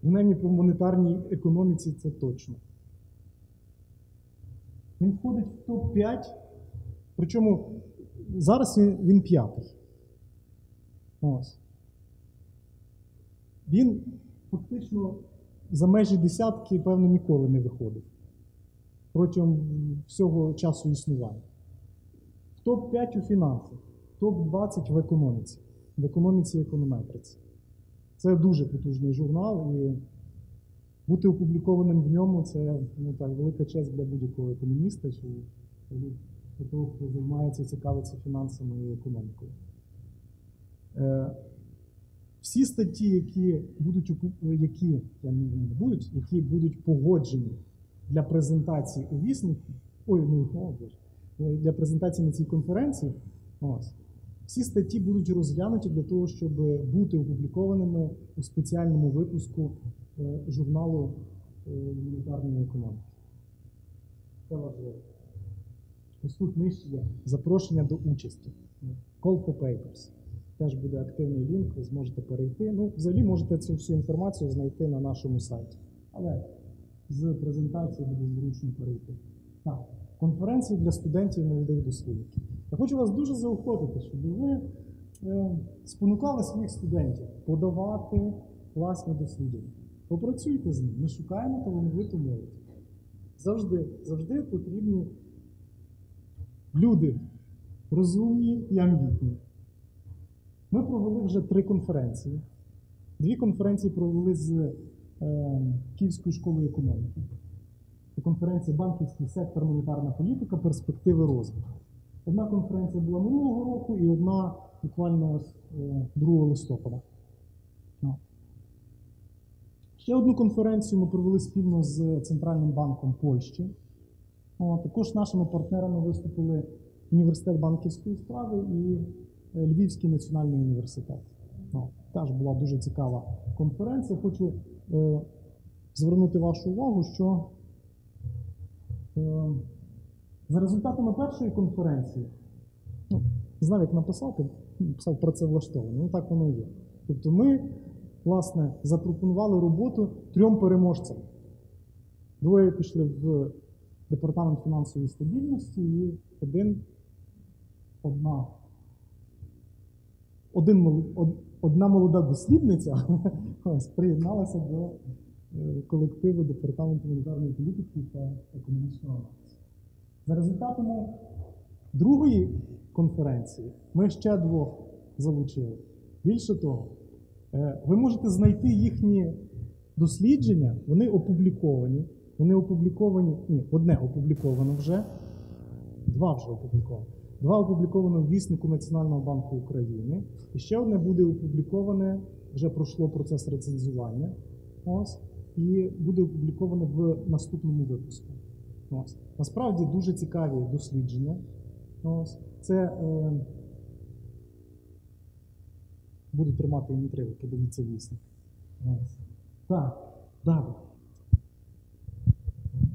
Принаймні по монетарній економіці це точно. Він входить в топ-5, причому зараз він, п'ятий. Ось. Він фактично за межі десятки, певно, ніколи не виходив протягом всього часу існування. В топ-5 у фінансах, топ-20 в економіці, в економіці і економетриці. Це дуже потужний журнал, і бути опублікованим в ньому це ну, так, велика честь для будь-якого економіста чи для того, хто займається цікавиться фінансами і економікою. Е, всі статті, які будуть які, я не будуть, які будуть погоджені для презентації у віснику, ой, ну, е, для презентації на цій конференції, ось, всі статті будуть розглянуті для того, щоб бути опублікованими у спеціальному випуску е, журналу е, монетарної економіки. Це важливо. Ось тут нижче є запрошення до участі. Call for papers. Теж буде активний лінк, ви зможете перейти. Ну, взагалі можете цю всю інформацію знайти на нашому сайті. Але з презентації буде зручно перейти. Так, конференції для студентів і молодих дослідників. Я хочу вас дуже заохотити, щоб ви е, спонукали своїх студентів подавати власні дослідження. Попрацюйте з ним. Ми шукаємо талановиту молодь. Завжди, завжди потрібні люди розумні і амбітні. Ми провели вже три конференції. Дві конференції провели з е, Київською школою економіки. Це конференція Банківський сектор, монетарна політика, перспективи розвитку. Одна конференція була минулого року і одна буквально е, 2 листопада. Ну. Ще одну конференцію ми провели спільно з Центральним банком Польщі. Також нашими партнерами виступили Університет банківської справи і е, Львівський національний університет. Ну, теж була дуже цікава конференція. Хочу е, звернути вашу увагу, що е, за результатами першої конференції, ну, не знаю, як написати, написав працевлаштовано, ну так воно і є. Тобто ми, власне, запропонували роботу трьом переможцям. Двоє пішли в департамент фінансової стабільності і один, одна, один, одна молода дослідниця [LAUGHS] приєдналася до е, колективу департаменту монетарної політики та економічного аналізу. За результатами другої конференції ми ще двох залучили. Більше того, е, ви можете знайти їхні дослідження, вони опубліковані. Вони опубліковані, ні, одне опубліковано вже, два вже опубліковано. Два опубліковано в віснику Національного банку України. І ще одне буде опубліковане, вже пройшло процес рецензування. Ось, і буде опубліковане в наступному випуску. Ось. Насправді дуже цікаві дослідження. Ось. Це е, буду тримати інтригу, подивіться вісник. Ось. Так, далі.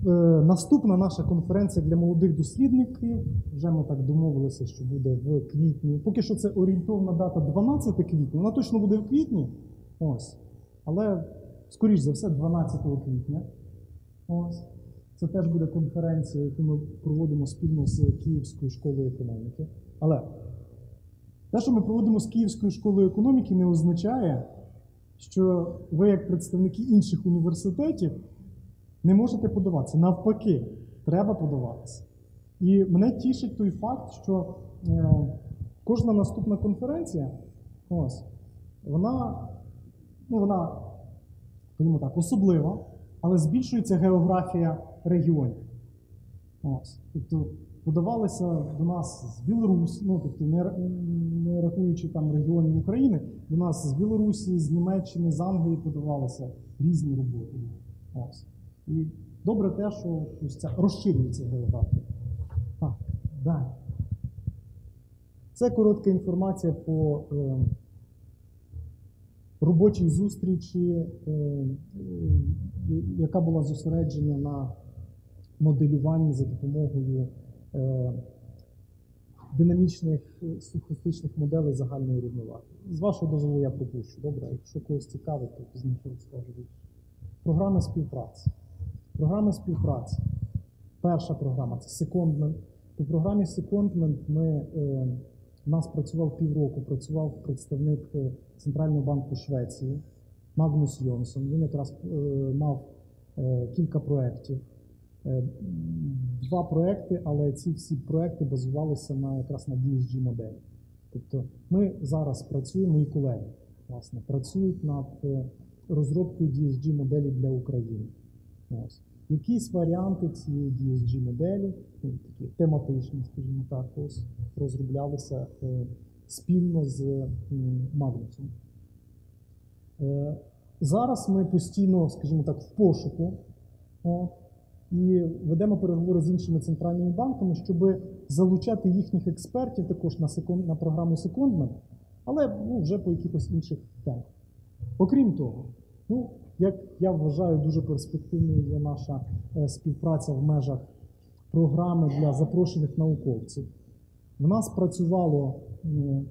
Е, Наступна наша конференція для молодих дослідників. Вже ми так домовилися, що буде в квітні. Поки що це орієнтовна дата 12 квітня. Вона точно буде в квітні. Ось. Але, скоріш за все, 12 квітня. Ось. Це теж буде конференція, яку ми проводимо спільно з Київською школою економіки. Але те, що ми проводимо з Київською школою економіки, не означає, що ви, як представники інших університетів, не можете подаватися. Навпаки, треба подаватися. І мене тішить той факт, що е, кожна наступна конференція, ось, вона, ну, вона, так, особлива, але збільшується географія регіонів. Ось. Тобто подавалися до нас з Білорусі, ну тобто не, не рахуючи там регіонів України, до нас з Білорусі, з Німеччини, з Англії подавалися різні роботи. Ось. І добре те, що ось ця розширюється географія. Так, далі. Це коротка інформація по е, робочій зустрічі, е, е, яка була зосереджена на моделюванні за допомогою е, динамічних е, сухостичних моделей загальної рівноваги. З вашого дозволу я пропущу. Добре, якщо когось цікавить, то пізніше розкажу. Програми співпраці. Програми співпраці. Перша програма це секондмент. По програмі Secondment ми, е, нас працював півроку, працював представник е, Центрального банку Швеції Магнус Йонсон. Він якраз е, мав е, кілька проєктів. Е, Два проекти, але ці всі проекти базувалися на якраз на DSG моделі. Тобто ми зараз працюємо, мої колеги власне, працюють над е, розробкою DSG моделі для України. Ось. Якісь варіанти цієї DSG моделі, ну, такі тематичні, скажімо так, ось розроблялися е, спільно з м, Магнусом. Е, зараз ми постійно, скажімо так, в пошуку. О, і ведемо переговори з іншими центральними банками, щоб залучати їхніх експертів також на, секунд, на програму Секундмент, але ну, вже по якихось інших темах. Окрім того, ну, як я вважаю, дуже перспективною є наша е, співпраця в межах програми для запрошених науковців. В нас працювало е,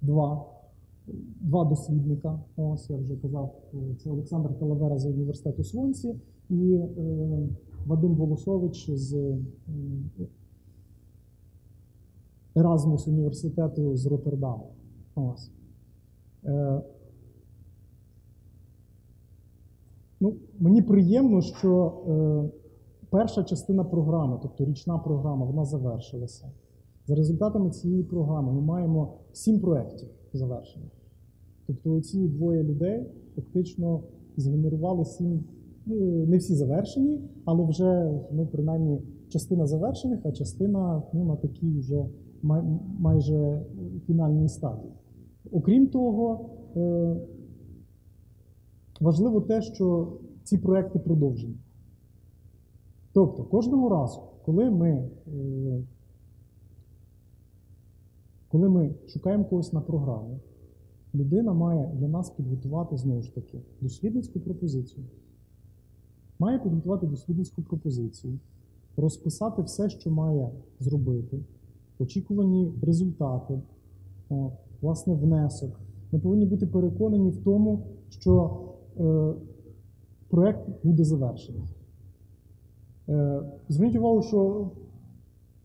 два, два дослідника. Ось я вже казав, е, це Олександр Талавера з університету Свонці і Вадим Волосович з Еразмус університету з Роттердаму. Ось. Е, ну, мені приємно, що е, перша частина програми, тобто річна програма, вона завершилася. За результатами цієї програми ми маємо сім проєктів завершених. Тобто ці двоє людей фактично згенерували сім, ну, не всі завершені, але вже ну, принаймні частина завершених, а частина ну, на такій вже май, майже фінальній стадії. Окрім того, е, важливо те, що ці проекти продовжені. Тобто, кожного разу, коли ми, е, коли ми шукаємо когось на програму, людина має для нас підготувати знову ж таки дослідницьку пропозицію. Має підготувати дослідницьку пропозицію, розписати все, що має зробити, очікувані результати, власне, внесок. Ми повинні бути переконані в тому, що е, проект буде завершений. Е, зверніть увагу, що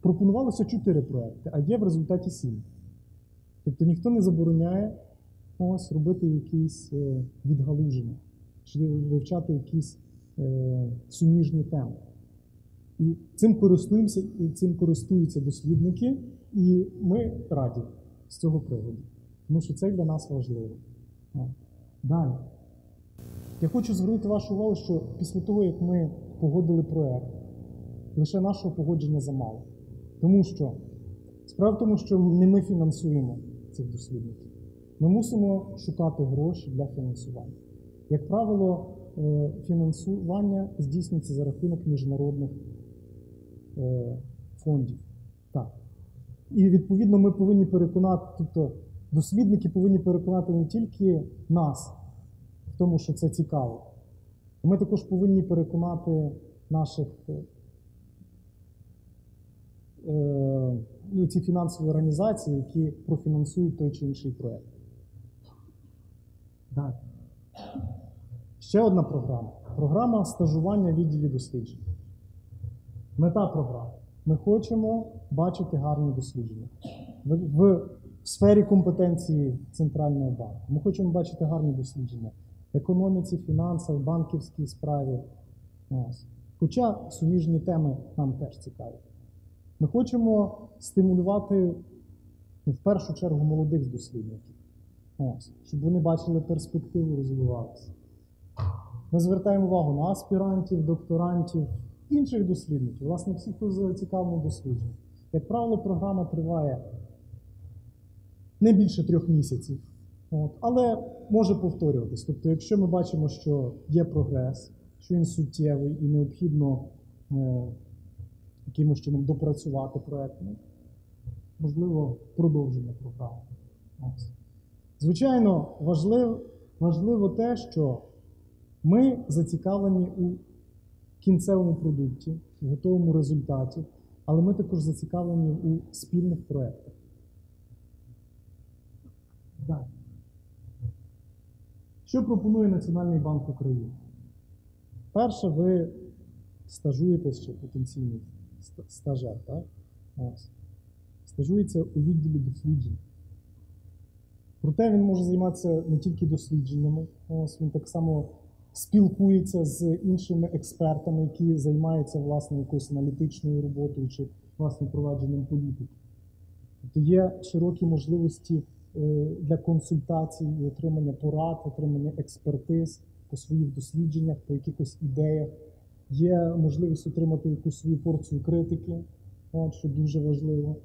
пропонувалося чотири проекти, а є в результаті сім. Тобто ніхто не забороняє ось робити якісь е, відгалуження чи вивчати якісь суміжні теми. І цим користуємося, і цим користуються дослідники, і ми раді з цього приводу. Тому що це для нас важливо. Далі. Я хочу звернути вашу увагу, що після того, як ми погодили проект, лише нашого погодження замало. Тому що справа в тому, що не ми фінансуємо цих дослідників. Ми мусимо шукати гроші для фінансування. Як правило, е, фінансування здійснюється за рахунок міжнародних е, фондів. Так. І відповідно ми повинні переконати, тобто дослідники повинні переконати не тільки нас тому, що це цікаво. Ми також повинні переконати наших е, ну, ці фінансові організації, які профінансують той чи інший проєкт. Далі. Ще одна програма. Програма стажування в відділі досліджень. Мета програми. Ми хочемо бачити гарні дослідження. В, в сфері компетенції Центрального банку. Ми хочемо бачити гарні дослідження економіці, фінансах, банківській справі. Хоча суміжні теми нам теж цікаві. Ми хочемо стимулювати ну, в першу чергу молодих дослідників, щоб вони бачили перспективу, розвивалися. Ми звертаємо увагу на аспірантів, докторантів, інших дослідників, власне, всіх, хто зацікавлений в. Як правило, програма триває не більше трьох місяців, От, але може повторюватись. Тобто, якщо ми бачимо, що є прогрес, що він суттєвий і необхідно е, якимось чином допрацювати проєкт, ну, можливо, продовження програми. Ось. Звичайно, важливо, важливо те, що ми зацікавлені у кінцевому продукті, в готовому результаті, але ми також зацікавлені у спільних проєктах. Далі. Що пропонує Національний банк України? Перше, ви стажуєтесь чи потенційний ста- стажер, так? Стажується у відділі досліджень. Проте він може займатися не тільки дослідженнями, ось він так само спілкується з іншими експертами, які займаються власне якоюсь аналітичною роботою чи власне провадженням політики. Тобто є широкі можливості для консультацій і отримання порад, отримання експертиз по своїх дослідженнях, по якихось ідеях. Є можливість отримати якусь свою порцію критики, що дуже важливо.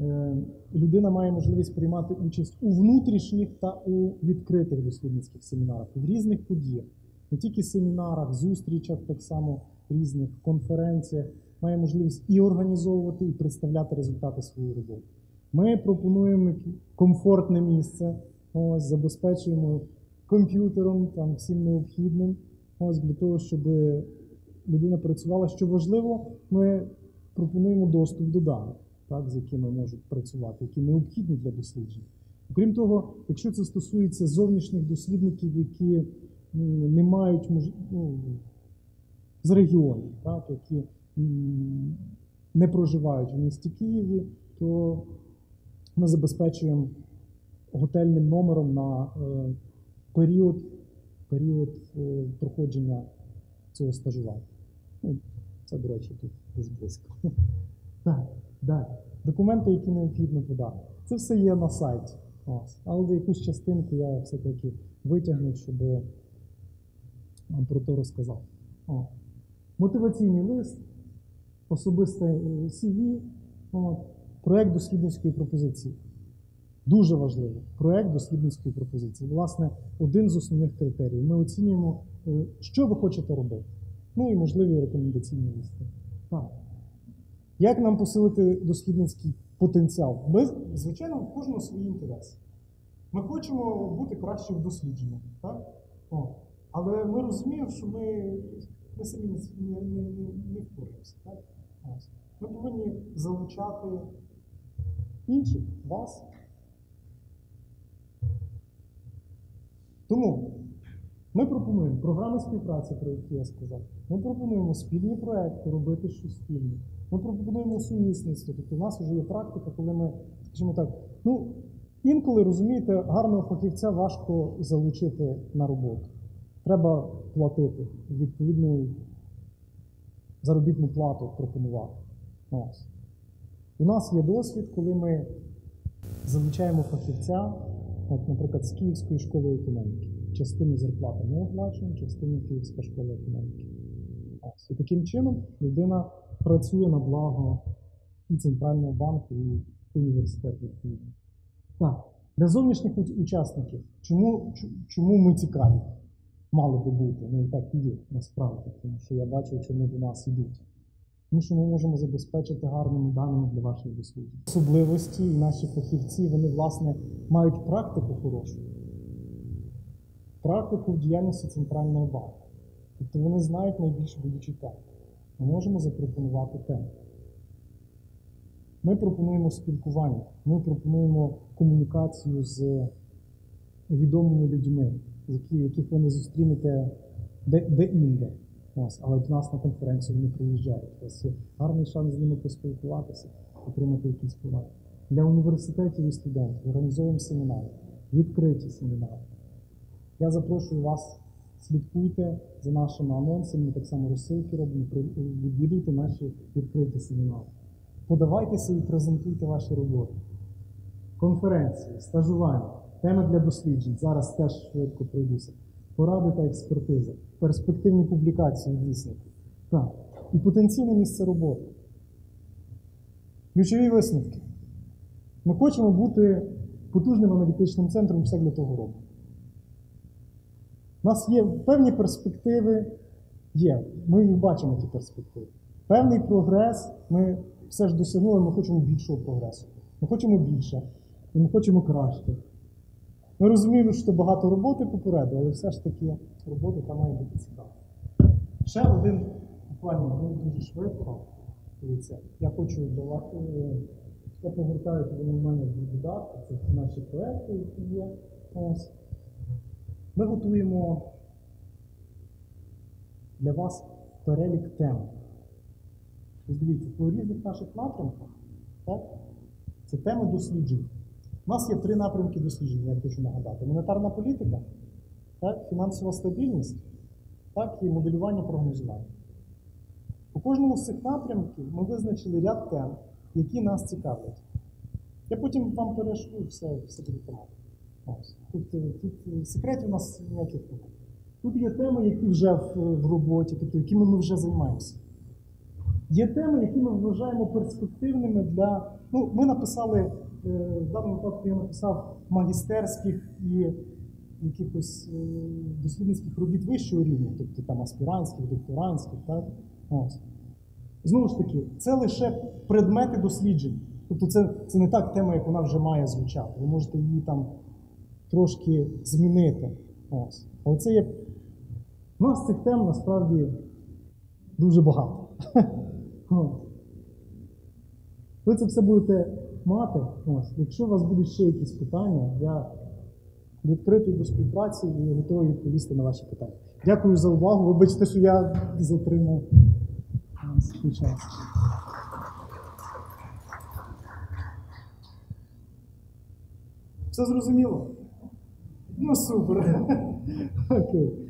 Е, Людина має можливість приймати участь у внутрішніх та у відкритих дослідницьких семінарах, в різних подіях, не тільки семінарах, зустрічах, так само різних конференціях, має можливість і організовувати, і представляти результати своєї роботи. Ми пропонуємо комфортне місце, ось, забезпечуємо комп'ютером, там, всім необхідним, ось, для того, щоб людина працювала. Що важливо, ми пропонуємо доступ до даних, так, з якими можуть працювати, які необхідні для досліджень. Окрім того, якщо це стосується зовнішніх дослідників, які не мають ну, з регіонів, так, які не проживають в місті Києві, то ми забезпечуємо готельним номером на е, період, період е, проходження цього стажування. Ну, це, до речі, тут десь близько. [LAUGHS] Так, далі. Документи, які необхідно подати. Це все є на сайті. Але якусь частинку я все-таки витягнув, щоб вам про то розказав. О. Мотиваційний лист, особисте е, CV, от, проєкт дослідницької пропозиції. Дуже важливо. Проєкт дослідницької пропозиції. Власне, один з основних критеріїв. Ми оцінюємо, е, що ви хочете робити. Ну і можливі рекомендаційні листи. Як нам посилити дослідницький потенціал? Ми, звичайно, в кожного свої інтереси. Ми хочемо бути краще в дослідженнях, так? О. Але ми розуміємо, що ми, ми самі не, не, не, не впораємося. Ми повинні залучати інших, вас. Тому ми пропонуємо програми співпраці, про які я сказав. Ми пропонуємо спільні проекти, робити щось спільне. Ми пропонуємо сумісництво. Тобто у нас вже є практика, коли ми, скажімо так, ну, інколи розумієте, гарного фахівця важко залучити на роботу. Треба платити, відповідну заробітну плату пропонувати. Ось. У нас є досвід, коли ми залучаємо фахівця, от, наприклад, з Київської школи економіки. Частину зарплати ми оплачуємо, частину Київська школа економіки. І таким чином людина працює на благо і Центрального банку, і університету відповідно. Так, для зовнішніх учасників, чому, чому ми цікаві? Мали би бути, ну і так і є насправді, тому що я бачу, чому до нас йдуть. Тому що ми можемо забезпечити гарними даними для ваших досліджень. Особливості і наші фахівці, вони, власне, мають практику хорошу. Практику в діяльності Центрального банку. Тобто вони знають найбільш болючі теми. Ми можемо запропонувати тему. Ми пропонуємо спілкування, ми пропонуємо комунікацію з відомими людьми, яких ви не зустрінете де, де інде. Ось, але до нас на конференцію вони приїжджають. Тобто є гарний шанс з ними поспілкуватися, отримати якісь поради. Для університетів і студентів організуємо семінари, відкриті семінари. Я запрошую вас, слідкуйте за нашими анонсами, ми так само розсилки робимо, відвідуйте наші відкриті семінари. Подавайтеся і презентуйте ваші роботи. Конференції, стажування, теми для досліджень. Зараз теж швидко пройдуся. Поради та експертиза, перспективні публікації віснику. І потенційне місце роботи. Ключові висновки. Ми хочемо бути потужним аналітичним центром, все для того робимо. У нас є певні перспективи, є. Ми їх бачимо, ті перспективи. Певний прогрес, ми все ж досягнули, ми хочемо більшого прогресу. Ми хочемо більше, і ми хочемо краще. Ми розуміємо, що багато роботи попереду, але все ж таки робота там має бути цікава. Ще один, буквально ну, дуже швидко. Дивіться, я хочу до вас. е, Я повертаю до мене в додатки, це наші проекти, які є. Ми готуємо для вас перелік тем. Дивіться, по різних наших напрямках, так? Це теми досліджень. У нас є три напрямки дослідження, я хочу нагадати: монетарна політика, так, фінансова стабільність, так, і моделювання прогнозування. По кожному з цих напрямків ми визначили ряд тем, які нас цікавлять. Я потім вам перешлю все, все буде. Ось. Тут, е, тут е, секретів у нас ніяких немає. Тут є теми, які вже в, в роботі, тобто якими ми вже займаємося. Є теми, які ми вважаємо перспективними для. Ну, ми написали, в даному випадку я написав магістерських і якихось е, дослідницьких робіт вищого рівня, тобто там аспірантських, докторантських, так? Ось. Знову ж таки, це лише предмети досліджень. Тобто це, це не так тема, як вона вже має звучати. Ви можете її там трошки змінити. Ось. Але це є. У нас цих тем насправді дуже багато. [LAUGHS] Ви це все будете мати. Ось. Якщо у вас будуть ще якісь питання, я відкритий до співпраці і готовий відповісти на ваші питання. Дякую за увагу. Вибачте, що я затримав свій час. Все зрозуміло? Ну, супер. [LAUGHS] Окей.